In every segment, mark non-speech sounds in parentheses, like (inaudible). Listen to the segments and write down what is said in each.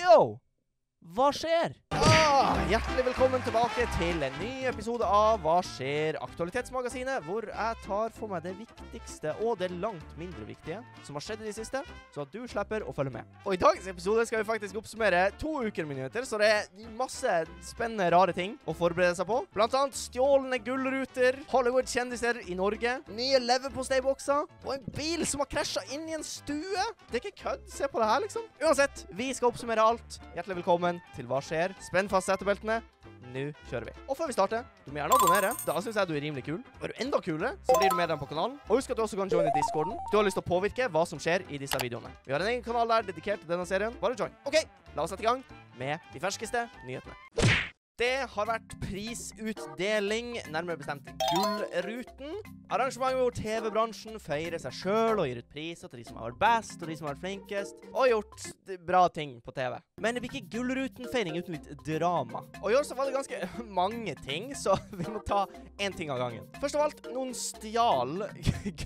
Yo! Hva skjer? Ah, hjertelig velkommen tilbake til en ny episode av Hva skjer? Aktualitetsmagasinet, hvor jeg tar for meg det viktigste og det langt mindre viktige som har skjedd i det siste, så at du slipper å følge med. Og i dagens episode skal vi faktisk oppsummere to uker med nyheter, så det er masse spennende, rare ting å forberede seg på. Blant annet stjålne gullruter, Hollywood-kjendiser i Norge, nye leverposteibokser og en bil som har krasja inn i en stue. Det er ikke kødd. Se på det her, liksom. Uansett, vi skal oppsummere alt. Hjertelig velkommen til Hva skjer? Spenn fast setebeltene. Nå kjører vi. Og før vi starter, du må gjerne abonnere. Da syns jeg du er rimelig kul. Er du enda kulere, så blir du medlem på kanalen. Og husk at du også kan joine discorden. Du har lyst til å påvirke hva som skjer i disse videoene. Vi har en egen kanal der dedikert til denne serien. Bare join. OK, la oss sette i gang med de ferskeste nyhetene. Det har vært prisutdeling, nærmere bestemt Gullruten. Arrangementet hvor TV-bransjen feirer seg sjøl og gir ut priser til de som har vært best og de som har vært flinkest, og gjort bra ting på TV. Men det blir ikke Gullruten-feiring uten litt drama. Og i år så var det ganske (laughs) mange ting, så (laughs) vi må ta én ting av gangen. Først av alt, noen stjal (laughs)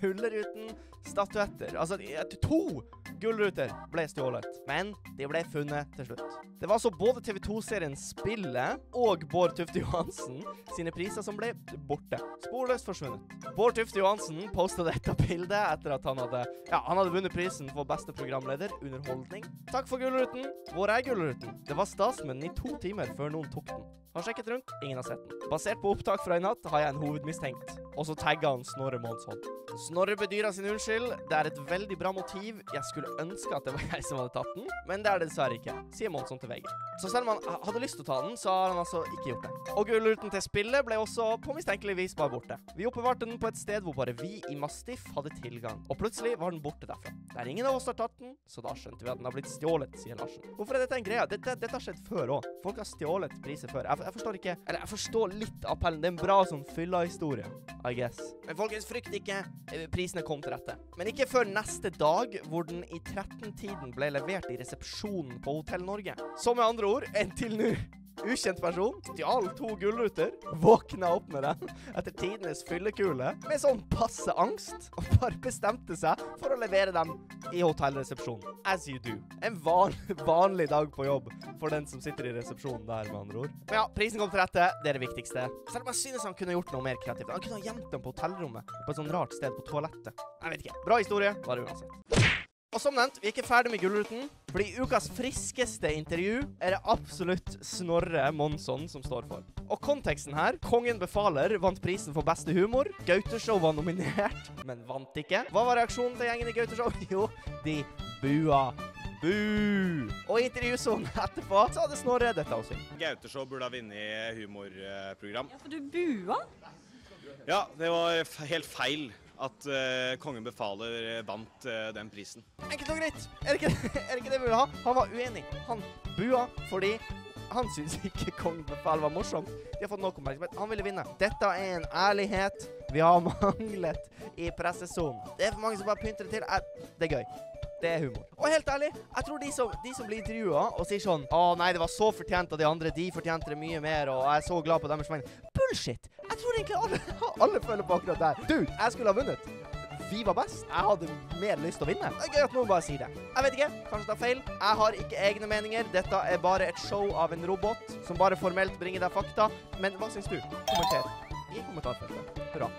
Gullruten-statuetter. Altså to gullruter ble stjålet, men de ble funnet til slutt. Det var altså både TV2-serien Spillet og Bård Tufte Johansen sine priser som ble borte. Sporløst forsvunnet. Bård Tufte Johansen posta dette bildet etter at han hadde Ja, han hadde vunnet prisen for beste programleder, underholdning. Takk for Gullruten. Hvor er Gullruten? Det var statsmenn i to timer før noen tok den. Har sjekket rundt, ingen har sett den. Basert på opptak fra i natt har jeg en hovedmistenkt. Og så tagga han Snorre Monsson. Snorre bedyra sin unnskyld. Det er et veldig bra motiv. Jeg skulle ønske at det var jeg som hadde tatt den, men det er det dessverre ikke, sier Monsson til VG. Så selv om han hadde lyst til å ta den, så har han altså ikke gjort det. Og gullruten til spillet ble også på mistenkelig vis bare borte. Vi oppbevarte den på et sted hvor bare vi i Mastiff hadde tilgang, og plutselig var den borte derfra. Det er ingen av oss har tatt den, så da skjønte vi at den har blitt stjålet, sier Larsen. Hvorfor er dette en greie? Dette, dette har skjedd før òg. Folk har stjålet priser før. Jeg, jeg, forstår ikke Eller jeg forstår litt appellen. Det er en bra sånn fylla-historie, I guess. Men folkens, frykt ikke. Prisene kom til rette. Men ikke før neste dag, hvor den i 13-tiden ble levert i resepsjonen på Hotell Norge. Så med andre ord, enn til nå ukjent person stjal to gullruter, våkna opp med dem etter tidenes fyllekule med sånn passe angst, og bare bestemte seg for å levere dem i hotellresepsjonen. As you do. En van vanlig dag på jobb for den som sitter i resepsjonen der, med andre ord. Men ja, prisen kom til rette. Det er det viktigste. Selv om jeg synes han kunne gjort noe mer kreativt. Han kunne ha gjemt dem på hotellrommet, på et sånn rart sted på toalettet. Jeg vet ikke. Bra historie, bare uansett. Og som nevnt, vi er ikke ferdig med Gullruten. Fordi ukas friskeste intervju er det absolutt Snorre Monsson som står for. Og konteksten her Kongen befaler vant prisen for beste humor. Gauteshow var nominert, men vant ikke. Hva var reaksjonen til gjengen i Gauteshow? (laughs) Jo, de bua. Bu! Og i intervjusonen etterpå så hadde Snorre dette å si. Gauteshow burde ha vunnet humorprogram. Ja, for du bua? Ja, det var helt feil at uh, Kongen befaler vant uh, den prisen. Enkelt og greit. Er det, ikke, (laughs) er det ikke det vi vil ha? Han var uenig. Han bua fordi han syntes ikke Kongen befal var morsomt. De har fått nok oppmerksomhet. Han ville vinne. Dette er en ærlighet vi har (laughs) manglet i pressesonen. Det er for mange som bare pynter det til. Det er gøy. Det er humor. Og helt ærlig, jeg tror de som, de som blir intervjua og sier sånn Å nei, det var så fortjent av de andre, de fortjente det mye mer, og jeg er så glad på deres vegne. Bullshit! Jeg tror egentlig alle, (laughs) alle føler på akkurat der. Du, jeg skulle ha vunnet. Vi var best. Jeg hadde mer lyst til å vinne. Det er gøy at noen bare sier det. Jeg vet ikke. Kanskje det er feil. Jeg har ikke egne meninger. Dette er bare et show av en robot som bare formelt bringer deg fakta. Men hva syns du? Kommenter i kommentarfeltet. Hurra.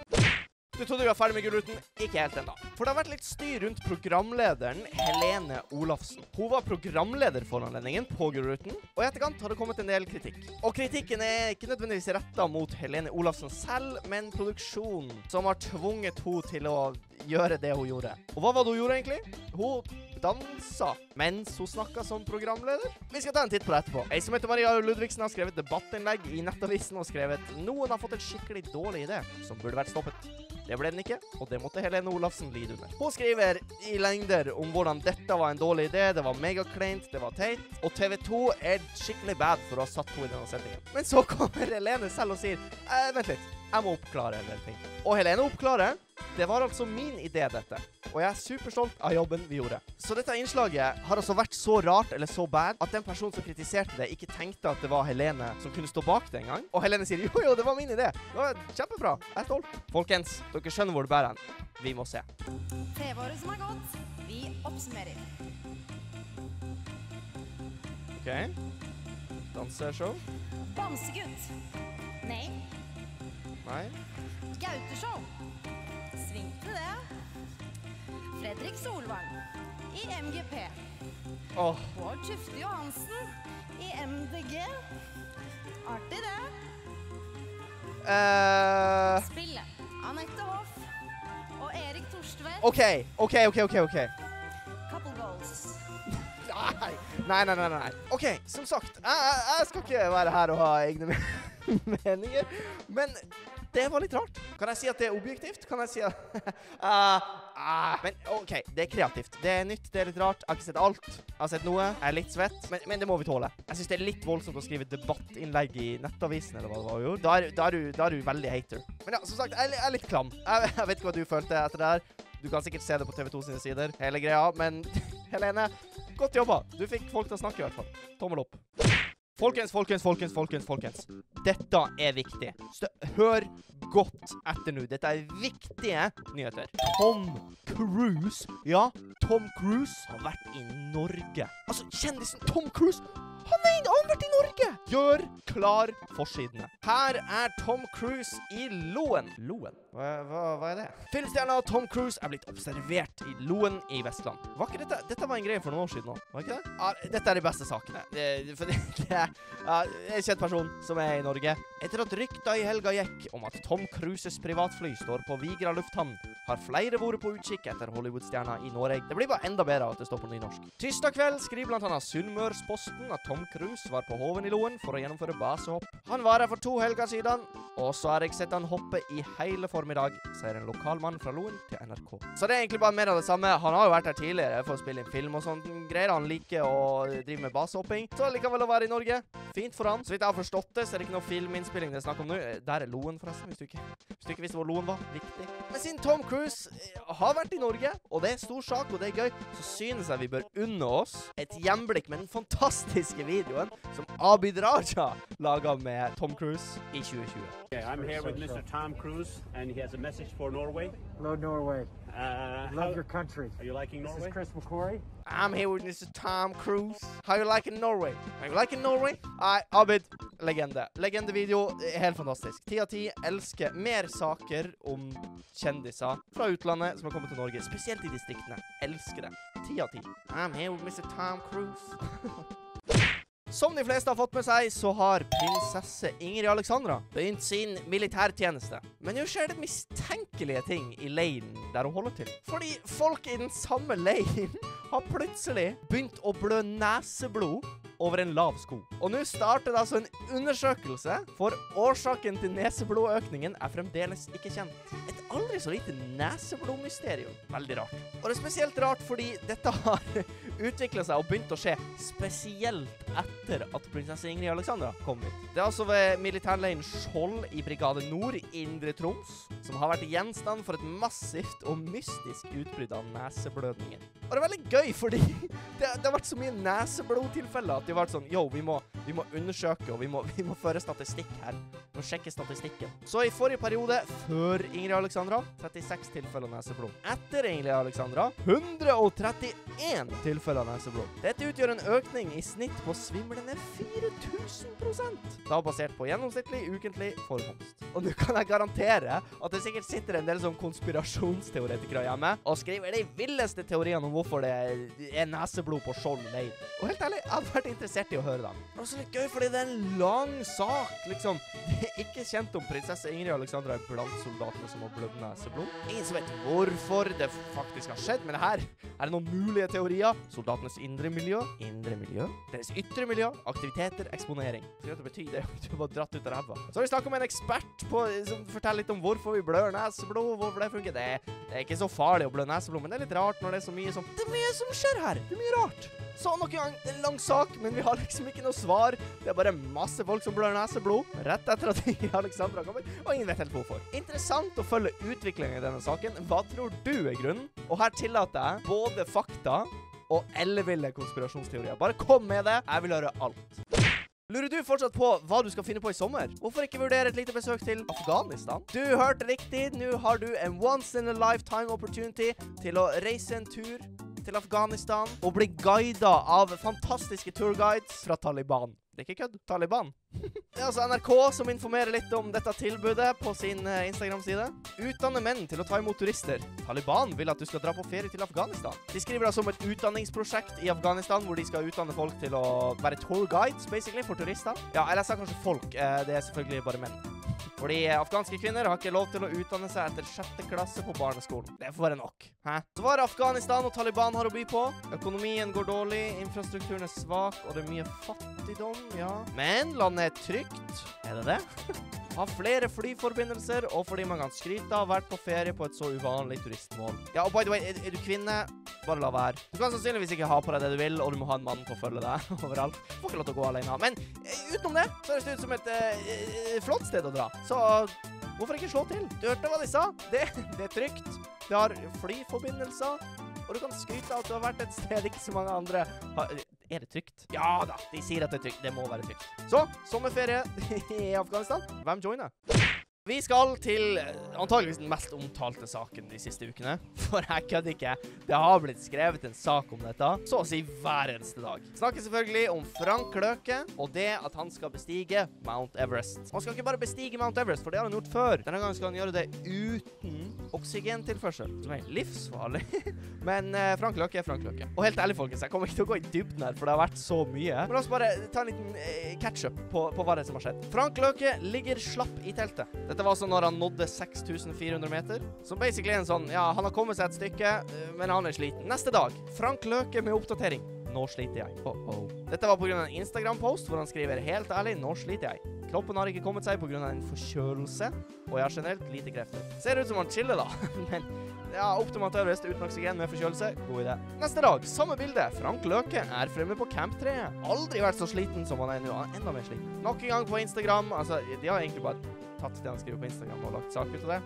Du trodde vi var ferdig med Gullruten? Ikke helt ennå. For det har vært litt styr rundt programlederen Helene Olafsen. Hun var programleder for anledningen på Gullruten, og i etterkant har det kommet en del kritikk. Og kritikken er ikke nødvendigvis retta mot Helene Olafsen selv, men produksjonen, som har tvunget henne til å gjøre det hun gjorde. Og hva var det hun gjorde, egentlig? Hun dansa mens hun snakka som programleder. Vi skal ta en titt på det etterpå. Ei som heter Maria Ludvigsen har skrevet debattinnlegg i Nettavisen og skrevet noen har fått en skikkelig dårlig idé som burde vært stoppet. Det ble den ikke, og det måtte Helene Olafsen lide under. Hun skriver i lengder om hvordan dette var en dårlig idé, det var megakleint, det var teit, og TV 2 er skikkelig bad for å ha satt henne i denne settingen. Men så kommer Helene selv og sier eh, vent litt, jeg må oppklare en del ting. Og Helene oppklarer. Det var altså min idé, dette. Og jeg er superstolt av jobben vi gjorde. Så dette innslaget har altså vært så rart eller så bad at den personen som kritiserte det, ikke tenkte at det var Helene som kunne stå bak det engang. Og Helene sier jo, jo, det var min idé. Det var kjempebra. Jeg er stolt. Folkens, dere skjønner hvor det bærer hen. Vi må se. TV-året som har gått. Vi oppsummerer. OK. Danseshow? Bamsegutt. Nei. Nei. Gauteshow. Svingte det. Fredrik Solvang i MGP. Åh, Bård Tufte Johansen i MDG. Artig, det. Uh... Spillet. Anette Hoff og Erik Torstvedt. OK, OK, OK. ok, ok. Couple goals. (laughs) Nei. nei, nei, nei. nei. OK, som sagt, jeg, jeg, jeg skal ikke være her og ha egne (laughs) meninger, men det var litt rart. Kan jeg si at det er objektivt? Kan jeg si at uh, (laughs) uh, Men OK, det er kreativt. Det er nytt, det er litt rart. Jeg har ikke sett alt. Jeg har sett noe. Jeg er litt svett, men, men det må vi tåle. Jeg syns det er litt voldsomt å skrive debattinnlegg i Nettavisen, eller hva det var gjorde. Da er, da, er du, da er du veldig hater. Men ja, som sagt, jeg, jeg er litt klam. (laughs) Jeg, jeg vet ikke hva du følte etter det her. Du kan sikkert se det på TV2 sine sider, hele greia, men (laughs) Helene, godt jobba. Du fikk folk til å snakke, i hvert fall. Tommel opp. Folkens, folkens, folkens, folkens, folkens. Dette er viktig. Stø hør godt etter nå. Dette er viktige nyheter. Tom Cruise, ja, Tom Cruise har vært i Norge. Altså, kjendisen Tom Cruise han er har vært i Norge! Gjør klar forsidene. Her er Tom Cruise i Loen. Loen? Hva, hva, hva er det? Filmstjerna Tom Cruise er blitt observert i Loen i Vestland. Var ikke dette Dette var en greie for noen år siden òg, var ikke det? Ja, dette er de beste sakene. Det, for det, det er ja, en kjent person som er i Norge. Etter at rykta i helga gikk om at Tom Cruises privatfly står på Vigra lufthavn, har flere vært på utkikk etter Hollywood-stjerna i Norge. Det blir bare enda bedre at det står på nynorsk. Tirsdag kveld skriver blant annet Sunnmørsposten at Tom Cruise var på Hoven i Loen for å gjennomføre basehopp. Han var her for to helger siden, og så har jeg sett han hoppe i hele formiddag, sier en lokal mann fra Loen til NRK. Så det er egentlig bare mer av det samme. Han har jo vært her tidligere for å spille inn film og sånt greier. Han liker å drive med basehopping. Så likevel å være i Norge. Fint for han. Så vidt jeg har forstått det, så er det ikke noe filminnspilling det er snakk om nå. Der er Loen, forresten, hvis du ikke, hvis du ikke visste hvor Loen var. Viktig. Men siden Tom Cruise eh, har vært i Norge, og det er stor sak, og det er gøy, så synes jeg vi bør unne oss et hjemblikk med den fantastiske videoen som Abid Raja laga med Tom Cruise i 2020. Okay, I'm here with Mr. Tom Cruise, and he has a message for Norway. Hello, Norway. Uh, Love how- your country. Are you liking This is Chris McCory. I'm here with Mr. Tom Cruise. How you liking Norway? Are you liking Norway? Nei, Abid, legende. Legendevideo, helt fantastisk. Ti av ti. Elsker mer saker om kjendiser fra utlandet som har kommet til Norge, spesielt i distriktene. Elsker det. Ti av ti. I'm here with Mr. Tom Cruise. (laughs) Som de fleste har fått med seg, så har prinsesse Ingrid Alexandra begynt sin militærtjeneste. Men nå skjer det mistenkelige ting i leiren der hun holder til. Fordi folk i den samme leiren har plutselig begynt å blø neseblod over en lav sko. Og nå starter det altså en undersøkelse, for årsaken til neseblodøkningen er fremdeles ikke kjent. Et aldri så lite neseblodmysterium. Veldig rart. Og det er spesielt rart fordi dette har (laughs) utvikla seg og begynt å skje spesielt etter at prinsesse Ingrid Alexandra kom hit. Det er altså ved militærleiren Skjold i Brigade Nord i Indre Troms, som har vært gjenstand for et massivt og mystisk utbrudd av neseblødninger. Og det er veldig gøy, fordi (laughs) det, det har vært så mye neseblodtilfeller at de har vært sånn Yo, vi må, vi må undersøke, og vi må, (laughs) vi må føre statistikk her. Vi må sjekke statistikken. Så i forrige periode, før Ingrid Alexandra, 36 tilfeller neseblod. Etter Ingrid Alexandra, 131 tilfeller neseblod. Dette utgjør en økning i snitt på svimlende 4000% Da basert på gjennomsnittlig ukentlig forekomst. Og nå kan jeg garantere at det sikkert sitter en del sånn konspirasjonsteoretikere hjemme og skriver de villeste teoriene om hvorfor det er neseblod på Skjold leir. Og helt ærlig, jeg hadde vært interessert i å høre dem. Og er også litt gøy, fordi det er en lang sak, liksom. (laughs) Det er ikke kjent om prinsesse Ingrid Alexandra er blant soldatene som har blødd neseblod. Ingen som vet hvorfor det faktisk har skjedd, men her er det noen mulige teorier. Soldatenes indre miljø, indre miljø, deres ytre miljø, aktiviteter, eksponering. Så det betyr det (laughs) at du bare dratt ut av ræva. Så har vi snakket med en ekspert på, som forteller litt om hvorfor vi blør neseblod, hvorfor det funker. Det, det er ikke så farlig å blø neseblod, men det er litt rart når det er så mye som Det er mye som skjer her! Det er mye rart. Så nok en gang, er en lang sak, men vi har liksom ikke noe svar. Det er bare masse folk som blør neseblod rett etter at (laughs) Alexandra kommer, og ingen vet helt hvorfor. Interessant å følge utviklingen i denne saken. Hva tror du er grunnen? Og her tillater jeg både fakta og elleville konspirasjonsteorier. Bare kom med det. Jeg vil høre alt. Lurer du fortsatt på hva du skal finne på i sommer? Hvorfor ikke vurdere et lite besøk til Afghanistan? Du hørte riktig. Nå har du en once in a lifetime opportunity til å reise en tur til Afghanistan og bli guida av fantastiske tourguides fra Taliban. Det er ikke kødd. Taliban. (laughs) Det er altså NRK som informerer litt om dette tilbudet på sin eh, Instagram-side. Utdanne menn til å ta imot turister. Taliban vil at du skal dra på ferie til Afghanistan. De skriver det som et utdanningsprosjekt i Afghanistan hvor de skal utdanne folk til å være tour guides, basically, for turister. Ja, eller jeg sa kanskje folk. eh, Det er selvfølgelig bare menn. Fordi afghanske kvinner har ikke lov til å utdanne seg etter sjette klasse på barneskolen. Det får være nok. Hæ? Det Afghanistan og Taliban har å by på? Økonomien går dårlig, infrastrukturen er svak, og det er mye fattigdom, ja. Men landet er trygt. Er det det? (laughs) Har flere flyforbindelser, og fordi man kan skryte av å ha vært på ferie på et så uvanlig turistmål. Ja, og by the way, er, er du kvinne, bare la være. Du kan sannsynligvis ikke ha på deg det du vil, og du må ha en mann på å følge deg (laughs) overalt. Får ikke lov til å gå alene. Men eh, utenom det, så høres det ut som et eh, eh, flott sted å dra. Så hvorfor ikke slå til? Du hørte hva de sa? Det, (laughs) det er trygt. Det har flyforbindelser. Og du kan skryte av at du har vært et sted ikke så mange andre har. Er det trygt? Ja da, de sier at det er trygt. Det må være trygt. Så, sommerferie (laughs) i Afghanistan. Hvem joiner? Vi skal til eh, antageligvis den mest omtalte saken de siste ukene. (laughs) For jeg kødder ikke. Det har blitt skrevet en sak om dette så å si hver eneste dag. Snakker selvfølgelig om Frank Løke og det at han skal bestige Mount Everest. Han skal ikke bare bestige Mount Everest, for det har han gjort før. Denne gangen skal han gjøre det uten oksygentilførsel, som er livsfarlig. (laughs) Men eh, Frank Løkke er Frank Løkke. Og helt ærlig, folkens, jeg kommer ikke til å gå i dybden her, for det har vært så mye. Men la oss bare ta en liten eh, catch-up på, på hva det er som har skjedd. Frank Løkke ligger slapp i teltet. Dette var altså når han nådde 6400 meter. som basically er en sånn Ja, han har kommet seg et stykke, eh, men han er sliten. Neste dag. Frank Løke med oppdatering. Nå sliter jeg. Oh -oh. Dette var pga. en Instagram-post hvor han skriver helt ærlig nå sliter jeg. Kroppen har ikke kommet seg pga. en forkjølelse, og jeg har generelt lite krefter. Ser ut som han chiller, da. (laughs) Men ja, optimalt Everest uten oksygen med forkjølelse. God idé. Neste dag, samme bilde. Frank Løke er fremme på camptreet. Aldri vært så sliten som han er nå. Han er enda mer sliten. Nok en gang på Instagram. Altså, de har egentlig bare tatt det han skriver på Instagram og lagt sak ut av det.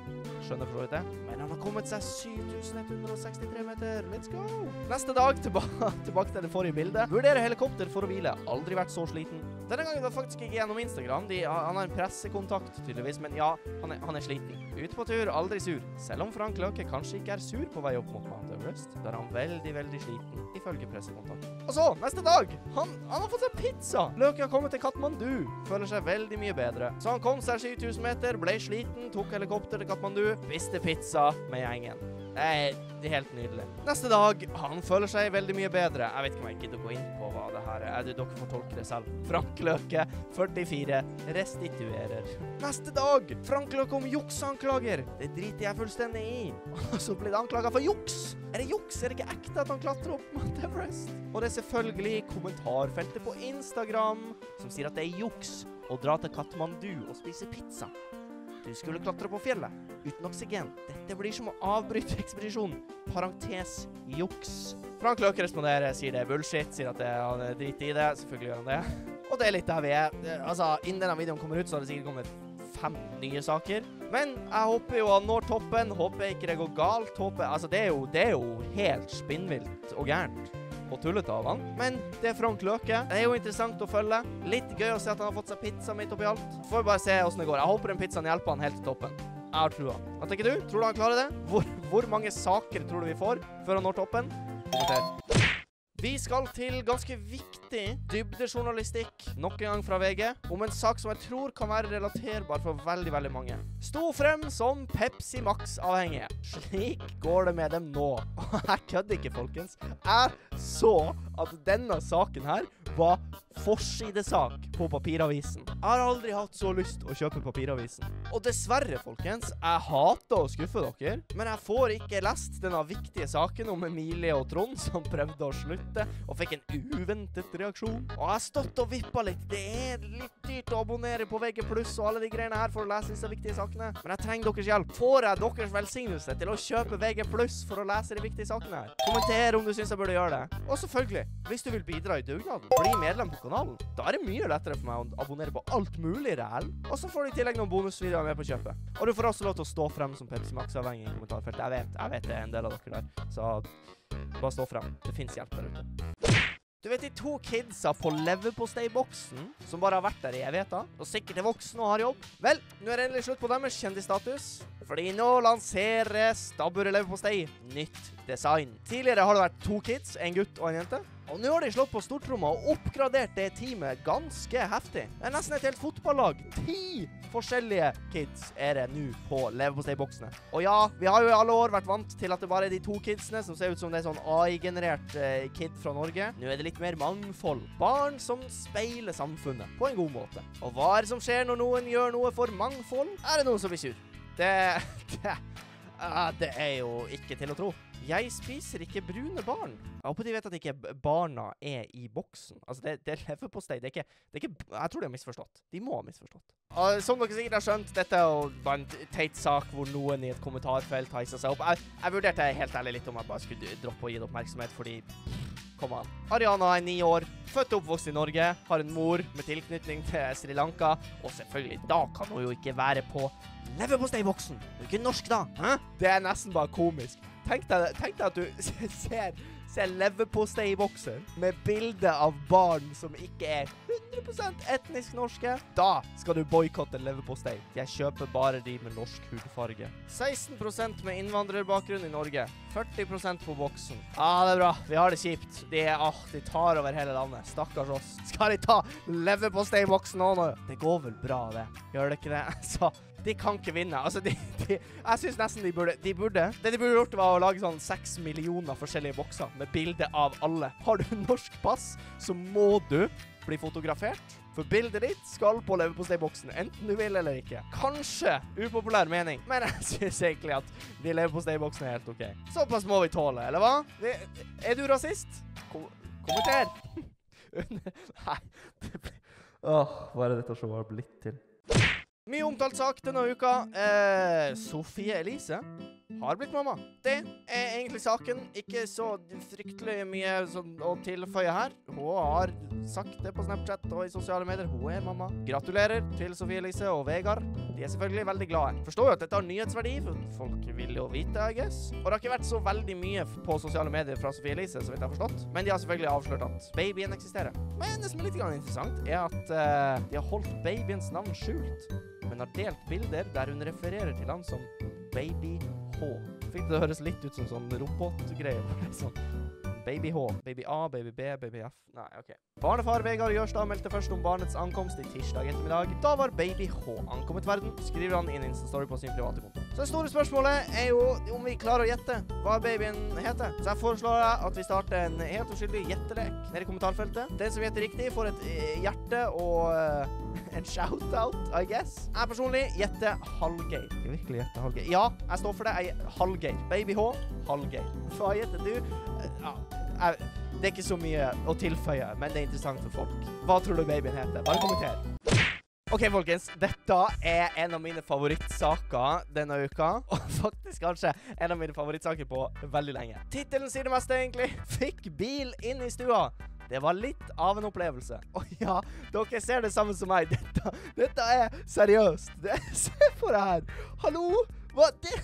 Skjønner for så vidt det. Men han har kommet seg 7163 meter. Let's go! Neste dag, tilba (laughs) tilbake til det forrige bildet. Vurderer helikopter for å hvile. Aldri vært så sliten. Denne gangen var faktisk ikke gjennom Instagram. De, han har en pressekontakt, tydeligvis. Men ja, han er, han er sliten. Ute på tur, aldri sur. Selv om Frank Løke kanskje ikke er sur på vei opp mot Mount Everest, da er han veldig, veldig sliten, ifølge pressekontakt. Og så, neste dag! Han, han har fått seg pizza! Løke har kommet til Katmandu. Føler seg veldig mye bedre. Så han kom seg 7000 meter, ble sliten, tok helikopter til Katmandu, spiste pizza med gjengen. Eh, det er helt nydelig. Neste dag, han føler seg veldig mye bedre. Jeg vet ikke om jeg gidder å gå inn på hva det her er. Dere får tolke det selv. Frank Løke, 44, restituerer. Neste dag, Frank Løke om jukseanklager. Det driter jeg fullstendig i. (laughs) Og så blir det anklaga for juks. Er det juks? Er det ikke ekte at han klatrer opp Mount Everest? Og det er selvfølgelig kommentarfeltet på Instagram som sier at det er juks å dra til Katmandu og spise pizza. Du skulle klatre på fjellet uten oksygen. Dette blir som å avbryte (laughs) ekspedisjonen. Parentes juks. Frank Løke responderer, sier det er bullshit, sier at han er drit i det. Selvfølgelig gjør han det. Og det er litt der vi er. Altså, Innen denne videoen kommer ut, så har det sikkert kommet fem nye saker. Men jeg håper jo han når toppen. Håper ikke det går galt. Håper Altså, det er jo, det er jo helt spinnvilt og gærent og tullete av han. Men det er Frank Løke. Det er jo interessant å følge. Litt gøy å se at han har fått seg pizza midt oppi alt. Får bare se åssen det går. Jeg håper den pizzaen hjelper han helt til toppen. Jeg har trua. Hva tenker du? Tror du han klarer det? Hvor, hvor mange saker tror du vi får før han når toppen? Kommenter. Vi skal til ganske viktig dybdejournalistikk nok en gang fra VG, om en sak som jeg tror kan være relaterbar for veldig, veldig mange. Sto frem som Pepsi Max-avhengige. Slik går det med dem nå. (laughs) Og jeg kødder ikke, folkens. Jeg så at denne saken her var forsidesak på papiravisen. Jeg har aldri hatt så lyst å kjøpe papiravisen. Og dessverre, folkens, jeg hater å skuffe dere, men jeg får ikke lest denne viktige saken om Emilie og Trond som prøvde å slutte, og fikk en uventet reaksjon. Og jeg har stått og vippa litt. Det er litt dyrt å abonnere på VG og alle de greiene her for å lese disse viktige sakene, men jeg trenger deres hjelp. Får jeg deres velsignelse til å kjøpe VG for å lese de viktige sakene her? Kommenter om du syns jeg burde gjøre det. Og selvfølgelig, hvis du vil bidra i dugnaden, bli medlem på kanalen. Da er det mye lettere for meg å abonnere på alt mulig reell. Og så får du i tillegg noen bonusvideoer med på kjøpet. Og du får også lov til å stå frem som Pepsi Max-avhengig i kommentarfeltet. Jeg vet, jeg vet det er en del av dere der. Så bare stå frem. Det fins hjelp der ute. Du vet de to kidsa på leverposteiboksen som bare har vært der i evigheter, og sikkert er voksne og har jobb? Vel, nå er det endelig slutt på deres kjendisstatus, fordi nå lanserer Stabburet leverpostei nytt design. Tidligere har det vært to kids, en gutt og en jente. Og nå har de slått på stortromma og oppgradert det teamet ganske heftig. Det er nesten et helt fotballag. Ti forskjellige kids er det nå på leverposteiboksene. Og ja, vi har jo i alle år vært vant til at det bare er de to kidsene som ser ut som det er sånn AI-generert eh, kid fra Norge. Nå er det litt mer mangfold. Barn som speiler samfunnet på en god måte. Og hva er det som skjer når noen gjør noe for mangfold? Er det noen som blir sur? Det (laughs) Det, det er jo ikke til å tro. Jeg spiser ikke brune barn. Jeg håper de vet at ikke barna er i boksen. Altså, det, det er leverpostei. Det er ikke, det er ikke Jeg tror de har misforstått. De må ha misforstått. Og som dere sikkert har skjønt, dette er bare en teit sak hvor noen i et kommentarfelt heisa seg opp. Jeg, jeg vurderte helt ærlig litt om jeg bare skulle droppe å gi det oppmerksomhet, fordi Kom an. Ariana er ni år, født og oppvokst i Norge, har en mor med tilknytning til Sri Lanka, og selvfølgelig, da kan hun jo ikke være på leverposteiboksen. Hun er ikke norsk, da. Hæ? Det er nesten bare komisk. Tenk deg, tenk deg at du (laughs) ser, ser leverposteibokser med bilde av barn som ikke er 100% etnisk norske. Da skal du boikotte leverpostei. Jeg kjøper bare de med norsk hudfarge. 16% med innvandrerbakgrunn i Norge. 40% på boksen. Ja, det er bra. Vi har det kjipt. De, ah, de tar over hele landet. Stakkars oss. Skal de ta leverposteiboksen òg nå? Det går vel bra, det. Gjør det ikke det? (laughs) Så de kan ikke vinne. Altså, de, de Jeg syns nesten de burde De burde Det de burde gjort, var å lage sånn seks millioner forskjellige bokser med bilde av alle. Har du norsk pass, så må du bli fotografert. For bildet ditt skal på leverposteiboksen, enten du vil eller ikke. Kanskje upopulær mening, men jeg syns egentlig at de leverposteiboksene er helt OK. Såpass må vi tåle, eller hva? Er du rasist? Kom, kommenter! (laughs) Nei det ble- Åh, hva er det dette showet har blitt til? Mye omtalt sak denne uka. Eh, Sofie Elise har blitt mamma. Det er egentlig saken. Ikke så fryktelig mye å tilføye her. Hun har sagt det på Snapchat og i sosiale medier. Hun er mamma. Gratulerer til Sofie Elise og Vegard. De er selvfølgelig veldig glade. Forstår jo at dette har nyhetsverdi, for folk vil jo vite, I guess. Og det har ikke vært så veldig mye på sosiale medier fra Sofie Elise, så vidt jeg har forstått. Men de har selvfølgelig avslørt at babyen eksisterer. Men det som er litt interessant, er at eh, de har holdt babyens navn skjult men har delt bilder der hun refererer til han som Baby H. Fikk det høres litt ut som sånn robotgreie. (laughs) Sånn Baby H, Baby A, Baby B, Baby F Nei, OK. Barnefar Vegard Jørstad meldte først om barnets ankomst i tirsdag ettermiddag. Da var Baby H ankommet verden, skriver han i en Insta-story på sin private konto. Så det store spørsmålet er jo om vi klarer å gjette hva babyen heter. Så jeg foreslår at vi starter en helt uskyldig gjettelek nede i kommentarfeltet. Den som gjetter riktig, får et eh, hjerte og eh, (laughs) en shout-out, I guess. Jeg personlig gjetter Hallgeir. Skal jeg virkelig gjette Hallgeir? Ja, jeg står for det. Jeg Hallgeir. Baby H, Hallgeir. Hva gjetter du? Ja, jeg, det er ikke så mye å tilføye, men det er interessant for folk. Hva tror du babyen heter? Bare kommenter. OK, folkens. Dette er en av mine favorittsaker denne uka. (laughs) Og faktisk kanskje en av mine favorittsaker på veldig lenge. Tittelen sier det meste, egentlig. (laughs) Fikk bil inn i stua. Det var litt av en opplevelse. (laughs) Og ja, dere ser det samme som meg. Dette, dette er seriøst. Det, se på det her. Hallo? Hva? Det,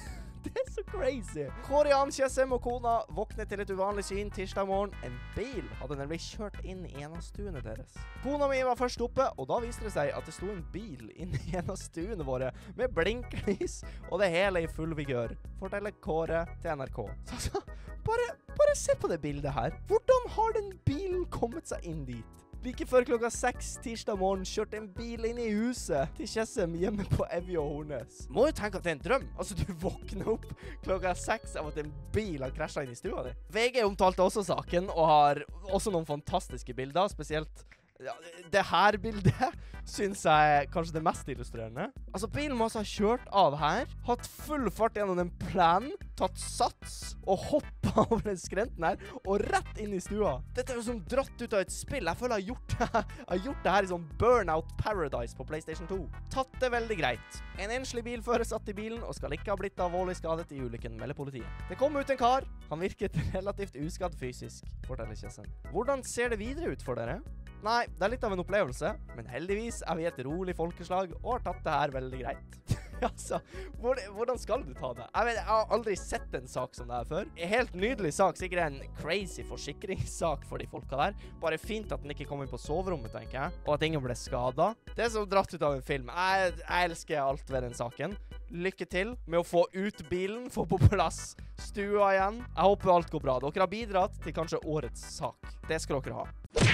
(laughs) det er så crazy. Kåre Jan Tjessem og kona våknet til et uvanlig syn tirsdag morgen. En bil hadde nemlig kjørt inn i en av stuene deres. Kona mi var først oppe, og da viste det seg at det sto en bil inne i en av stuene våre med blinklys og det hele i full vigør, forteller Kåre til NRK. Så, så, bare, bare se på det bildet her. Hvordan har den bilen kommet seg inn dit? Like før klokka seks tirsdag morgen kjørte en bil inn i huset til Kjessem hjemme på Evje og Hornes. Må jo tenke at det er en drøm. Altså, du (laughs) våkner opp klokka seks av at en bil har krasja inn i stua di. VG omtalte også saken, og har også noen fantastiske bilder, spesielt ja, det her bildet syns jeg er kanskje det mest illustrerende. Altså, bilen må altså ha kjørt av her, hatt full fart gjennom den planen, tatt sats og hoppa (laughs) over den skrenten her, og rett inn i stua. Dette er jo som dratt ut av et spill. Jeg føler jeg har gjort jeg har gjort det her i sånn Burnout Paradise på PlayStation 2. Tatt det veldig greit. En enslig bilfører satt i bilen og skal ikke ha blitt alvorlig skadet i ulykken, melder politiet. Det kom ut en kar. Han virket relativt uskadd fysisk, forteller Kjessen. Hvordan ser det videre ut for dere? Nei, det er litt av en opplevelse, men heldigvis er vi et rolig folkeslag og har tatt det her veldig greit. (laughs) altså, hvor, hvordan skal du ta det? Jeg, vet, jeg har aldri sett en sak som det her før. Helt nydelig sak. Sikkert en crazy forsikringssak for de folka der. Bare fint at den ikke kom inn på soverommet, tenker jeg. Og at ingen ble skada. Det er som dratt ut av en film. Jeg, jeg elsker alt ved den saken. Lykke til med å få ut bilen, få på plass stua igjen. Jeg håper alt går bra. Dere har bidratt til kanskje årets sak. Det skal dere ha.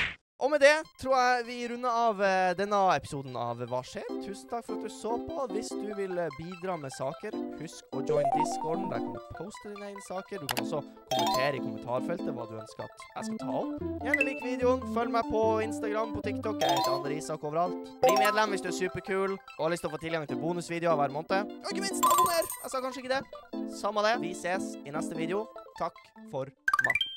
Og med det tror jeg vi runder av eh, denne episoden av Hva skjer? Tusen takk for at du så på. Hvis du vil eh, bidra med saker, husk å join discorden. Der kan du poste dine egne saker. Du kan også kommentere i kommentarfeltet hva du ønsker at jeg skal ta opp. Gjerne lik videoen. Følg meg på Instagram, på TikTok. Jeg heter Andre Isak overalt. Bli medlem hvis du er superkul og har lyst til å få tilgang til bonusvideoer hver måned. Og ikke minst abonner! Jeg sa kanskje ikke det. Samme det. Vi ses i neste video. Takk for maten.